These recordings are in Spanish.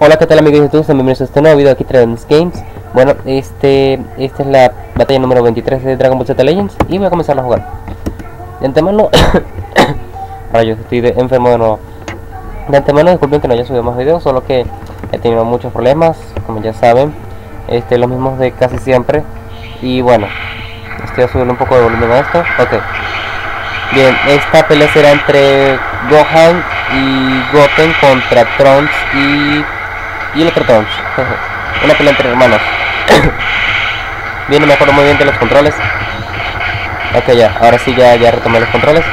Hola, ¿qué tal amigos de YouTube? Bienvenidos a este nuevo video aquí Trends Games. Bueno, este, esta es la batalla número 23 de Dragon Ball Z Legends y voy a comenzar a jugar. De antemano, rayos, estoy de, enfermo de nuevo. De antemano, disculpen que no haya subido más videos, solo que he tenido muchos problemas, como ya saben, este, los mismos de casi siempre. Y bueno, estoy a subir un poco de volumen a esto. Ok. Bien, esta pelea será entre Gohan y Goten contra Trunks y y el Trunks. Una pelea entre hermanos. Bien, me acuerdo muy bien de los controles. Ok, ya, ahora sí ya, ya retomé los controles.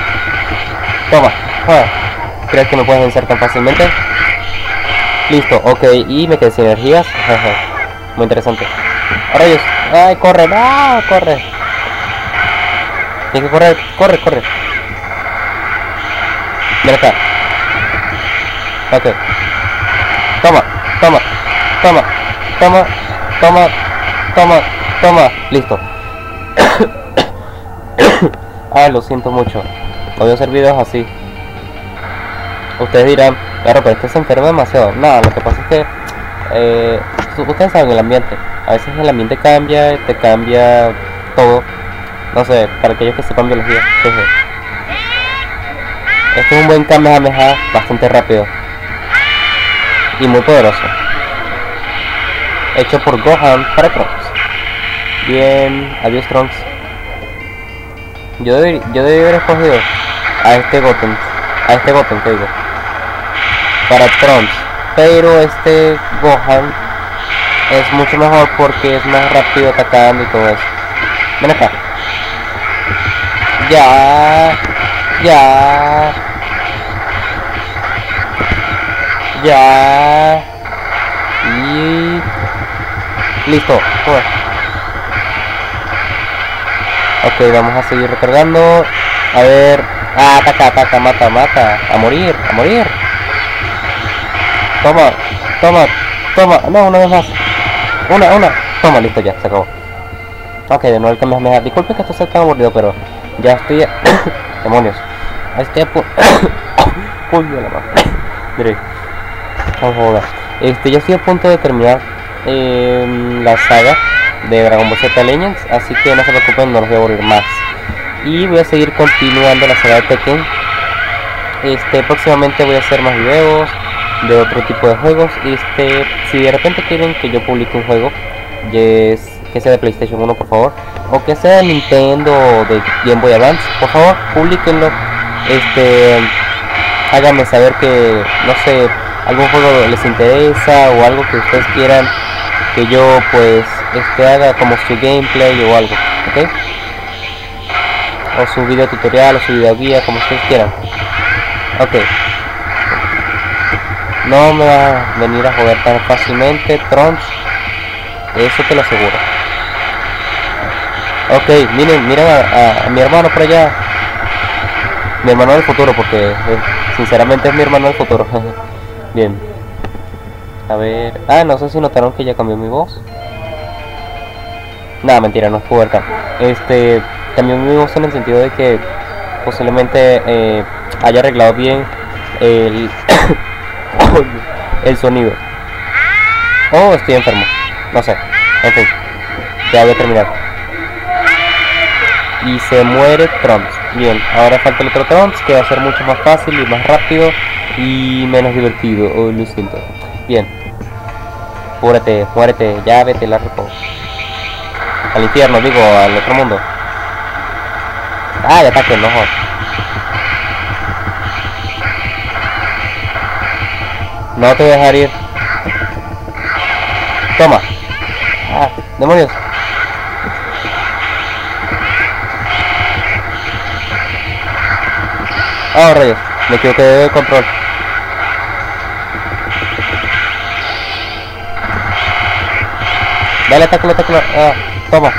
Toma. Ah. ¿Crees que me puedes vencer tan fácilmente? Listo, ok, y me quedé sin energías. muy interesante. Ellos. ¡Ay, corre! ¡Ah, corre! Tiene que correr, corre, corre. Ven acá. Ok. Toma toma, toma, toma, toma, toma, toma, listo. ah, lo siento mucho. Voy a hacer videos así. Ustedes dirán, claro, pero este se enferma demasiado. Nada, lo que pasa es que eh, ustedes saben el ambiente. A veces el ambiente cambia, te cambia todo. No sé, para aquellos que sepan biología. Este es un buen Kamehameha bastante rápido y muy poderoso. Hecho por Gohan para Trunks. Bien, adiós Trunks. Yo debería, yo haber escogido a este Goten, a este Goten que digo, para Trunks, pero este Gohan es mucho mejor porque es más rápido atacando y todo eso. Ven acá. Ya, ya. Ya. Y... Listo. Ok, vamos a seguir recargando. A ver. Ah, ataca, ataca, mata, mata. A morir, a morir. Toma, toma, toma. No, una vez más. Una, una. Toma, listo, ya, se acabó. Ok, de nuevo el que me mejor. Disculpe que esto sea tan aburrido, pero ya estoy. Demonios. Estoy a la mano. Este, ya estoy a punto de terminar em, la saga de Dragon Ball Z Legends, así que no se preocupen, no los voy a aburrir más. Y voy a seguir continuando la saga de Tekken. Este, próximamente voy a hacer más videos de otro tipo de juegos. Este, si de repente quieren que yo publique un juego, que sea de PlayStation 1 por favor, o que sea de Nintendo de Game Boy Advance, por favor, publiquenlo. Este, háganme saber que, no sé, algún juego les interesa o algo que ustedes quieran que yo pues este haga como su gameplay o algo, ¿ok? O su video tutorial o su video guía, como ustedes quieran. Ok. No me va a venir a joder tan fácilmente, Trunks. Eso te lo aseguro. Ok, miren, miren a, mi hermano por allá. Mi hermano del futuro, porque eh, sinceramente es mi hermano del futuro. Bien. A ver... Ah, no sé si notaron que ya cambió mi voz. Nada, mentira, no es pubertad. Este... Cambió mi voz en el sentido de que posiblemente eh, haya arreglado bien el... el sonido. Oh, estoy enfermo. No sé. En fin. Ya voy a terminar. Y se muere Trunks. Bien, ahora falta el otro Trunks que va a ser mucho más fácil y más rápido y menos divertido. Oh, lo siento. Bien. Púrate, muérete, ya vete la repo. Al infierno, digo, al otro mundo. Ah, ya ataque, no No te voy a dejar ir. Toma. Ah, demonios. Ah, rayos. Me equivoqué de control. Dale, atácalo, atácalo. Ah, toma.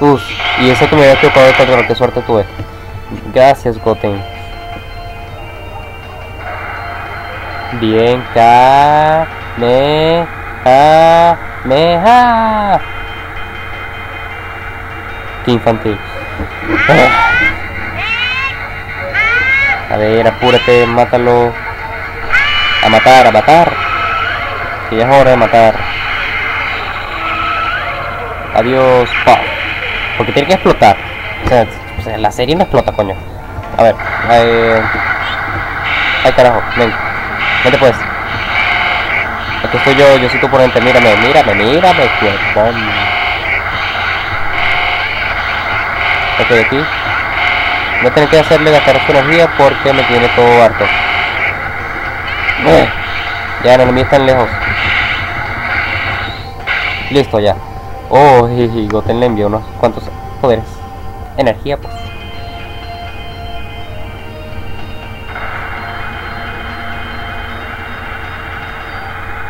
Uf, y ese que me había equivocado de control, qué suerte tuve. Gracias, Goten. Bien, K, me, ja, me, ja. Qué infantil. A ver, apúrate, mátalo. A matar, a matar. Que ya es hora de matar. Adiós, pa. Porque tiene que explotar. O sea, la serie no explota, coño. A ver, eh... Ay, carajo, ven. Vente pues. Aquí estoy yo, yo soy tu oponente. Mírame, mírame, mírame, cuerpón. Ok, aquí. Voy a tener que hacerle gastar su energía porque me tiene todo harto. Eh, Ya, el enemigo están lejos. Listo, ya. Oh, y Goten le envió unos cuantos poderes. Energía, pues.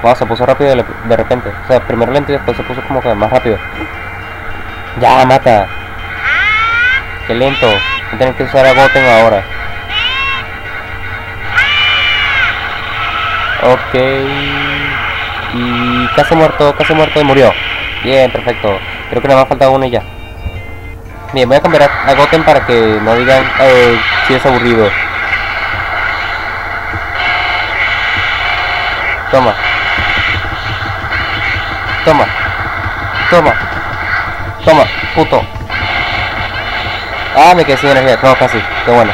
Wow, se puso rápido de, repente. O sea, primero lento y después se puso como que más rápido. Ya, mata. Qué lento. Voy a tener que usar a Goten ahora. Ok. Y casi muerto, casi muerto y murió. Bien, perfecto. Creo que nada más falta uno y ya. Bien, voy a cambiar a, Goten para que no digan eh, si es aburrido. Toma. Toma. Toma. Toma, puto. Ah, me quedé sin energía. No, casi. Qué bueno.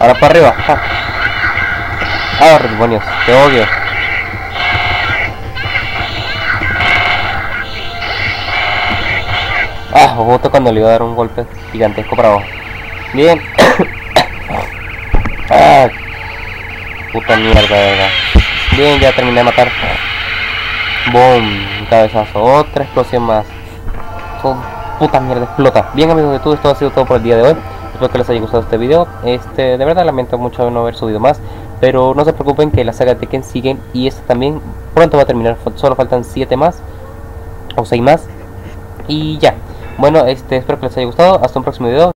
Ahora para arriba. Ah, ah demonios. Te odio. Ah, justo cuando le iba a dar un golpe gigantesco para abajo. Bien. ah, puta mierda, de. Bien, ya terminé de matar. Boom, cabezazo. Otra explosión más. Todo, puta mierda, explota. Bien amigos de todo, esto ha sido todo por el día de hoy. Espero que les haya gustado este video. Este, de verdad lamento mucho no haber subido más. Pero no se preocupen que la saga de Tekken siguen y esta también pronto va a terminar. Solo faltan 7 más. O 6 más. Y ya. Bueno, este, espero que les haya gustado. Hasta un próximo video.